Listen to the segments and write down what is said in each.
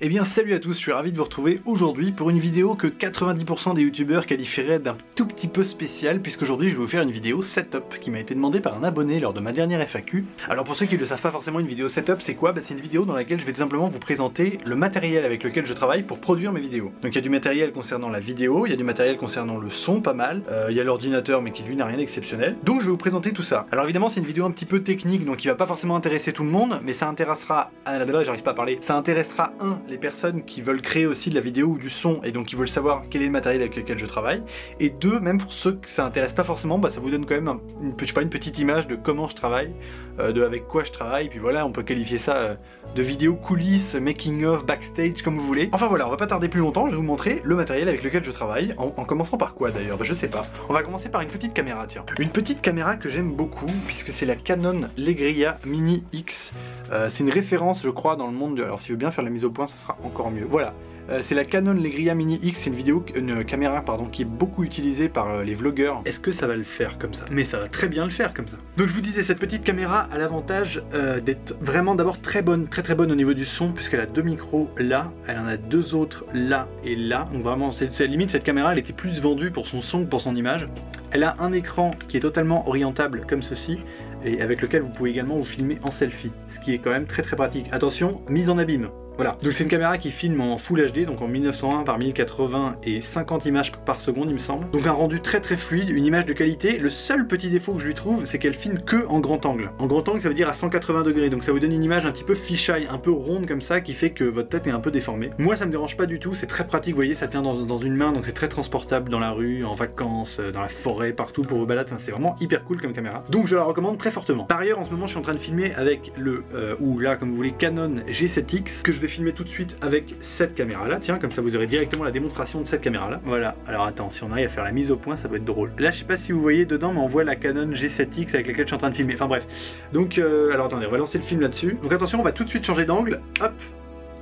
Eh bien salut à tous, je suis ravi de vous retrouver aujourd'hui pour une vidéo que 90% des youtubeurs qualifieraient d'un tout petit peu spécial puisqu'aujourd'hui je vais vous faire une vidéo setup qui m'a été demandée par un abonné lors de ma dernière FAQ. Alors pour ceux qui ne le savent pas forcément une vidéo setup c'est quoi? Bah, C'est une vidéo dans laquelle je vais tout simplement vous présenter le matériel avec lequel je travaille pour produire mes vidéos. Donc il y a du matériel concernant la vidéo, il y a du matériel concernant le son pas mal, euh, il y a l'ordinateur mais qui lui n'a rien d'exceptionnel. Donc je vais vous présenter tout ça. Alors évidemment c'est une vidéo un petit peu technique donc qui va pas forcément intéresser tout le monde mais ça intéressera... Ah là j'arrive pas à parler. Ça intéressera un les personnes qui veulent créer aussi de la vidéo ou du son et donc qui veulent savoir quel est le matériel avec lequel je travaille. Et deux, même pour ceux que ça intéresse pas forcément, bah, ça vous donne quand même une, pas, une petite image de comment je travaille, euh, de avec quoi je travaille. Puis voilà, on peut qualifier ça euh, de vidéo coulisses, making of, backstage, comme vous voulez. Enfin voilà, on va pas tarder plus longtemps, je vais vous montrer le matériel avec lequel je travaille. En, commençant par quoi d'ailleurs? Bah, Je sais pas. On va commencer par une petite caméra, tiens. Une petite caméra que j'aime beaucoup puisque c'est la Canon Legria Mini X. Euh, c'est une référence, je crois, dans le monde. De... Alors, si je veux bien faire la mise au point, ça sera encore mieux. Voilà, euh, c'est la Canon Legria Mini X. C'est une vidéo, une caméra, pardon, qui est beaucoup utilisée par euh, les vlogueurs. Est-ce que ça va le faire comme ça? Mais ça va très bien le faire comme ça. Donc, je vous disais, cette petite caméra a l'avantage d'être vraiment d'abord très bonne, très très bonne au niveau du son, puisqu'elle a deux micros là, elle en a deux autres là et là. Donc vraiment, c'est limite cette caméra, elle était plus vendue pour son son que pour son image. Elle a un écran qui est totalement orientable comme ceci et avec lequel vous pouvez également vous filmer en selfie, ce qui est quand même très très pratique. Attention, mise en abîme. Voilà, donc c'est une caméra qui filme en Full HD, donc en 1901 par 1080 et 50 images par seconde il me semble. Donc un rendu très très fluide, une image de qualité. Le seul petit défaut que je lui trouve, c'est qu'elle filme que en grand angle. En grand angle ça veut dire à 180 degrés, donc ça vous donne une image un petit peu fisheye, un peu ronde comme ça, qui fait que votre tête est un peu déformée. Moi ça me dérange pas du tout, c'est très pratique, vous voyez, ça tient dans, une main, donc c'est très transportable dans la rue, en vacances, euh, dans la forêt, partout pour vos balades, c'est vraiment hyper cool comme caméra. Donc je la recommande très fortement. Par ailleurs en ce moment je suis en train de filmer avec le, euh, ou là comme vous voulez, Canon G7X, que je vais filmer tout de suite avec cette caméra là, tiens, comme ça vous aurez directement la démonstration de cette caméra là. Voilà, alors attends, si on arrive à faire la mise au point, ça va être drôle. Là, je sais pas si vous voyez dedans, mais on voit la Canon G7X avec laquelle je suis en train de filmer. Enfin bref. Donc, euh, alors attendez, on va lancer le film là-dessus. Donc attention, on va tout de suite changer d'angle. Hop,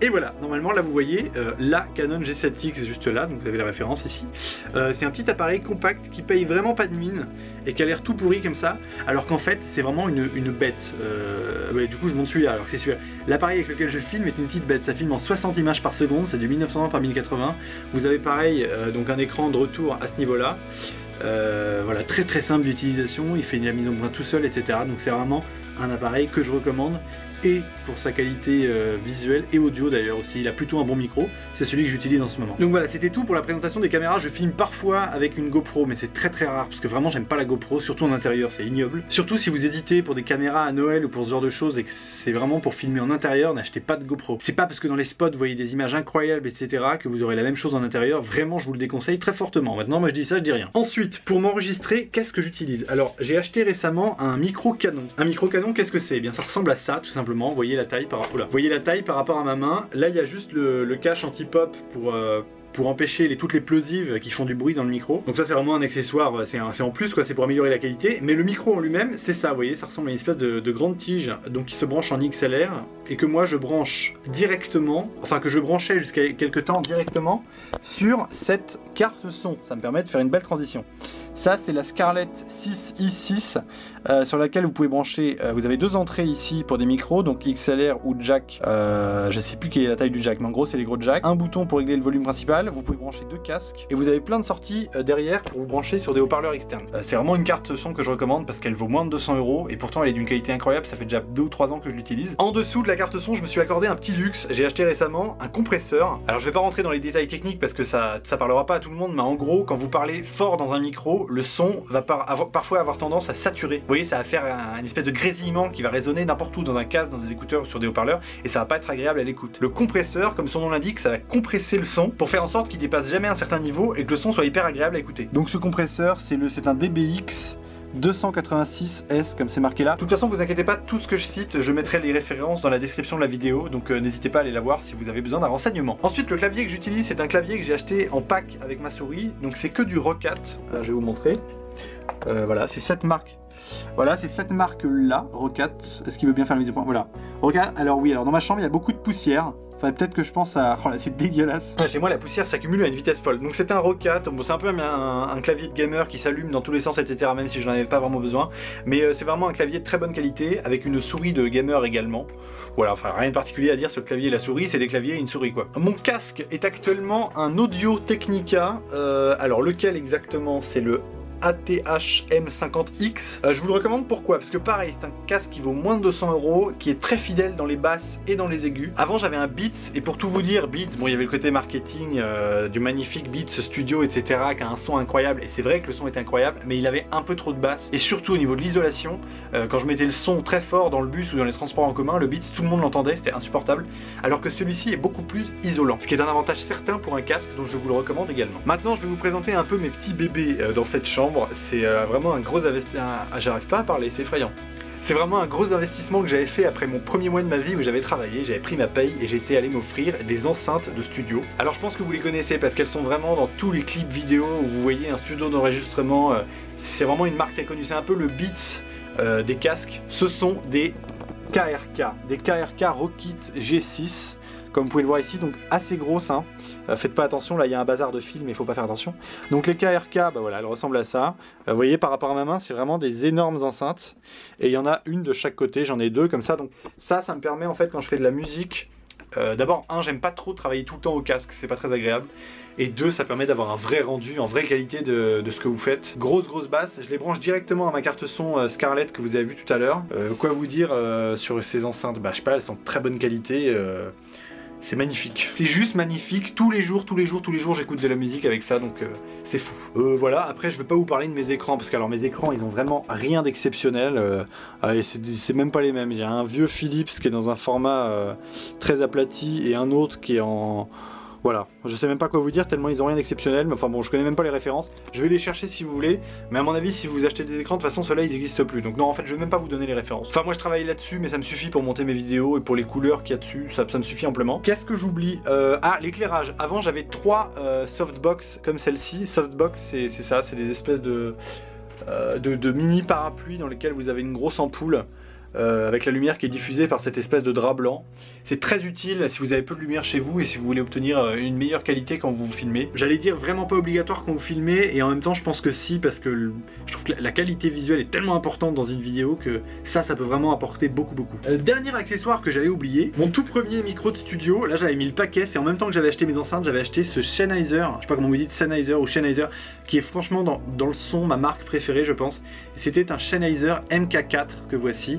et voilà, normalement là vous voyez euh, la Canon G7X juste là, donc vous avez la référence ici. Euh, c'est un petit appareil compact qui paye vraiment pas de mine et qui a l'air tout pourri comme ça, alors qu'en fait c'est vraiment une, bête. Euh, du coup je monte celui-là, alors que c'est celui-là. L'appareil avec lequel je filme est une petite bête, ça filme en 60 images par seconde, c'est du 1920 par 1080. Vous avez pareil, donc un écran de retour à ce niveau-là. voilà, très très simple d'utilisation, il fait la mise en point tout seul, etc. Donc c'est vraiment un appareil que je recommande et pour sa qualité euh, visuelle et audio d'ailleurs aussi. Il a plutôt un bon micro, c'est celui que j'utilise en ce moment. Donc voilà, c'était tout pour la présentation des caméras. Je filme parfois avec une GoPro, mais c'est très très rare parce que vraiment j'aime pas la GoPro, surtout en intérieur, c'est ignoble. Surtout si vous hésitez pour des caméras à Noël ou pour ce genre de choses et que c'est vraiment pour filmer en intérieur, n'achetez pas de GoPro. C'est pas parce que dans les spots vous voyez des images incroyables, etc., que vous aurez la même chose en intérieur. Vraiment, je vous le déconseille très fortement. Maintenant, moi je dis ça, je dis rien. Ensuite, pour m'enregistrer, qu'est-ce que j'utilise? Alors, j'ai acheté récemment un micro canon. Un micro canon, qu'est-ce que c'est? Eh Bien, ça ressemble à ça, tout simplement voyez la taille par, voyez la taille par rapport à ma main. Là, il y a juste le, cache anti-pop pour, euh, pour empêcher toutes les plosives qui font du bruit dans le micro. Donc ça c'est vraiment un accessoire, c'est en plus quoi, c'est pour améliorer la qualité. Mais le micro en lui-même, c'est ça, vous voyez, ça ressemble à une espèce de, grande tige, donc qui se branche en XLR et que moi je branche directement, enfin que je branchais jusqu'à quelques temps directement sur cette carte son. Ça me permet de faire une belle transition. Ça, c'est la Scarlett 6i6 euh, sur laquelle vous pouvez brancher. Euh, vous avez deux entrées ici pour des micros, donc XLR ou jack. Euh, je sais plus quelle est la taille du jack, mais en gros, c'est les gros jacks. Un bouton pour régler le volume principal. Vous pouvez brancher deux casques et vous avez plein de sorties derrière pour vous brancher sur des haut-parleurs externes. c'est vraiment une carte son que je recommande parce qu'elle vaut moins de 200 euros et pourtant elle est d'une qualité incroyable. Ça fait déjà 2 ou 3 ans que je l'utilise. En dessous de la carte son, je me suis accordé un petit luxe. J'ai acheté récemment un compresseur. Alors, je vais pas rentrer dans les détails techniques parce que ça, ça parlera pas à tout le monde, mais en gros, quand vous parlez fort dans un micro, le son va parfois avoir tendance à saturer. Vous voyez, ça va faire un, espèce de grésillement qui va résonner n'importe où dans un casque, dans des écouteurs ou sur des haut-parleurs et ça va pas être agréable à l'écoute. Le compresseur, comme son nom l'indique, ça va compresser le son pour faire en sorte qu'il dépasse jamais un certain niveau et que le son soit hyper agréable à écouter. Donc ce compresseur, c'est un DBX 286S comme c'est marqué là. De toute façon vous inquiétez pas, tout ce que je cite, je mettrai les références dans la description de la vidéo, donc euh, n'hésitez pas à aller la voir si vous avez besoin d'un renseignement. Ensuite le clavier que j'utilise c'est un clavier que j'ai acheté en pack avec ma souris, donc c'est que du Rocat, je vais vous montrer. Euh, voilà, c'est cette marque. Voilà, c'est cette marque-là, Rocat. Est-ce qu'il veut bien faire la mise au point? Voilà. Rocat, alors oui, alors dans ma chambre, il y a beaucoup de poussière. Enfin, peut-être que je pense à. Oh là, c'est dégueulasse. Chez moi, la poussière s'accumule à une vitesse folle. Donc, c'est un Rocat. Bon, c'est un peu un, clavier de gamer qui s'allume dans tous les sens, etc. Même si je n'en avais pas vraiment besoin. Mais euh, c'est vraiment un clavier de très bonne qualité avec une souris de gamer également. Voilà, enfin, rien de particulier à dire sur le clavier et la souris. C'est des claviers et une souris, quoi. Mon casque est actuellement un Audio Technica. Euh, alors, lequel exactement? C'est le ATH M50X. Euh, je vous le recommande pourquoi? Parce que pareil, c'est un casque qui vaut moins de 200 euros, qui est très fidèle dans les basses et dans les aigus. Avant j'avais un Beats, et pour tout vous dire, Beats, bon il y avait le côté marketing euh, du magnifique Beats Studio, etc., qui a un son incroyable, et c'est vrai que le son était incroyable, mais il avait un peu trop de basses, et surtout au niveau de l'isolation, euh, quand je mettais le son très fort dans le bus ou dans les transports en commun, le Beats, tout le monde l'entendait, c'était insupportable, alors que celui-ci est beaucoup plus isolant, ce qui est un avantage certain pour un casque, donc je vous le recommande également. Maintenant je vais vous présenter un peu mes petits bébés dans cette chambre, c'est euh, vraiment un gros investissement. J'arrive pas à parler, c'est effrayant. C'est vraiment un gros investissement que j'avais fait après mon premier mois de ma vie où j'avais travaillé, j'avais pris ma paye et j'étais allé m'offrir des enceintes de studio. Alors je pense que vous les connaissez parce qu'elles sont vraiment dans tous les clips vidéo où vous voyez un studio d'enregistrement. Euh, c'est vraiment une marque très connue, c'est un peu le Beats euh, des casques. Ce sont des KRK, des KRK Rocket G6 comme vous pouvez le voir ici, donc assez grosse. Hein. Euh, faites pas attention, là il y a un bazar de fil, mais il faut pas faire attention. Donc les KRK, bah voilà, elles ressemblent à ça. Euh, vous voyez par rapport à ma main, c'est vraiment des énormes enceintes. Et il y en a une de chaque côté, j'en ai deux comme ça. Donc ça, ça me permet en fait quand je fais de la musique, euh, d'abord, un, j'aime pas trop travailler tout le temps au casque, c'est pas très agréable. Et deux, ça permet d'avoir un vrai rendu, en vraie qualité de, ce que vous faites. Grosse grosse basse, je les branche directement à ma carte son Scarlett que vous avez vu tout à l'heure. quoi vous dire sur ces enceintes? Bah je sais pas, elles sont de très bonne qualité. C'est magnifique. C'est juste magnifique. Tous les jours, tous les jours, tous les jours, j'écoute de la musique avec ça, donc euh, c'est fou. Euh, voilà, après, je vais pas vous parler de mes écrans, parce que alors mes écrans, ils ont vraiment rien d'exceptionnel. Euh, c'est même pas les mêmes. A un vieux Philips qui est dans un format très aplati et un autre qui est en voilà, je sais même pas quoi vous dire tellement ils ont rien d'exceptionnel, mais enfin bon, je connais même pas les références. Je vais les chercher si vous voulez, mais à mon avis, si vous achetez des écrans, de toute façon, ceux-là ils n'existent plus. Donc non, en fait, je vais même pas vous donner les références. Enfin, moi je travaille là-dessus, mais ça me suffit pour monter mes vidéos et pour les couleurs qu'il y a dessus, ça, me suffit amplement. Qu'est-ce que j'oublie? Euh, Ah, l'éclairage. Avant, j'avais trois euh, softbox comme celle-ci. Softbox, c'est ça, c'est des espèces de, euh, de, de mini parapluies dans lesquels vous avez une grosse ampoule. Euh, avec la lumière qui est diffusée par cette espèce de drap blanc. C'est très utile si vous avez peu de lumière chez vous et si vous voulez obtenir euh, une meilleure qualité quand vous filmez. J'allais dire vraiment pas obligatoire quand vous filmez et en même temps je pense que si parce que je trouve que la qualité visuelle est tellement importante dans une vidéo que ça, ça peut vraiment apporter beaucoup beaucoup. Euh, dernier accessoire que j'avais oublié, mon tout premier micro de studio, là j'avais mis le paquet, c'est en même temps que j'avais acheté mes enceintes, j'avais acheté ce Sennheiser, je sais pas comment vous dites Sennheiser ou Sennheiser, qui est franchement dans, le son ma marque préférée je pense. C'était un Sennheiser MK4 que voici.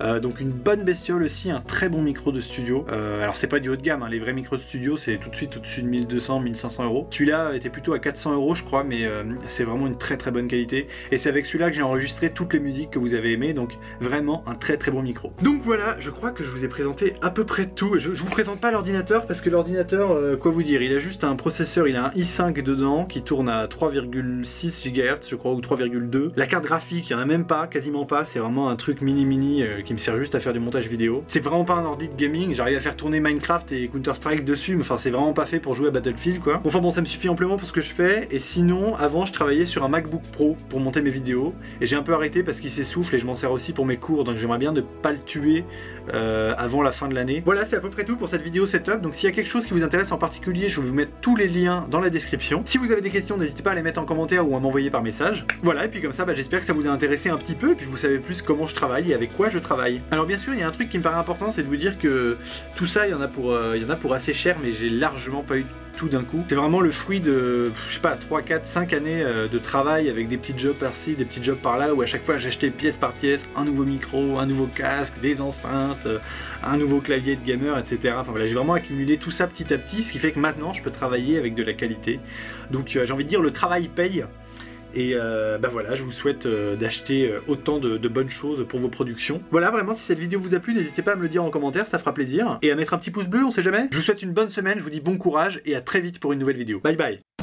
Euh, donc une bonne bestiole aussi, un très bon micro de studio. Euh, alors c'est pas du haut de gamme, hein. les vrais micros de studio c'est tout de suite au-dessus de 1200, 1500 euros. Celui-là était plutôt à 400 euros je crois, mais euh, c'est vraiment une très très bonne qualité. Et c'est avec celui-là que j'ai enregistré toutes les musiques que vous avez aimées, donc vraiment un très très bon micro. Donc voilà, je crois que je vous ai présenté à peu près tout. Je, vous présente pas l'ordinateur parce que l'ordinateur, quoi vous dire, il a juste un processeur, il a un i5 dedans qui tourne à 3,6 GHz je crois ou 3,2. La carte graphique, il y en a même pas, quasiment pas, c'est vraiment un truc mini mini qui me sert juste à faire du montage vidéo. C'est vraiment pas un ordi de gaming, j'arrive à faire tourner Minecraft et Counter Strike dessus, mais enfin c'est vraiment pas fait pour jouer à Battlefield quoi. Enfin bon ça me suffit amplement pour ce que je fais, et sinon avant je travaillais sur un MacBook Pro pour monter mes vidéos, et j'ai un peu arrêté parce qu'il s'essouffle et je m'en sers aussi pour mes cours, donc j'aimerais bien ne pas le tuer euh, avant la fin de l'année. Voilà c'est à peu près tout pour cette vidéo setup, donc s'il y a quelque chose qui vous intéresse en particulier, je vais vous mettre tous les liens dans la description. Si vous avez des questions, n'hésitez pas à les mettre en commentaire ou à m'envoyer par message. Voilà, et puis comme ça, bah, j'espère que ça vous a intéressé un petit peu, et puis vous savez plus comment je travaille et avec quoi je travaille. Alors bien sûr, il y a un truc qui me paraît important, c'est de vous dire que tout ça, il y en a pour, euh, y en a pour assez cher, mais j'ai largement pas eu tout d'un coup. C'est vraiment le fruit de, je sais pas, 3, 4, 5 années euh, de travail avec des petits jobs par-ci, des petits jobs par-là, où à chaque fois j'achetais pièce par pièce un nouveau micro, un nouveau casque, des enceintes, euh, un nouveau clavier de gamer, etc. Enfin voilà, j'ai vraiment accumulé tout ça petit à petit, ce qui fait que maintenant je peux travailler avec de la qualité. Donc j'ai envie de dire, le travail paye. Et euh, bah voilà, je vous souhaite euh, d'acheter euh, autant de, de, bonnes choses pour vos productions. Voilà, vraiment, si cette vidéo vous a plu, n'hésitez pas à me le dire en commentaire, ça fera plaisir. Et à mettre un petit pouce bleu, on sait jamais. Je vous souhaite une bonne semaine, je vous dis bon courage et à très vite pour une nouvelle vidéo. Bye bye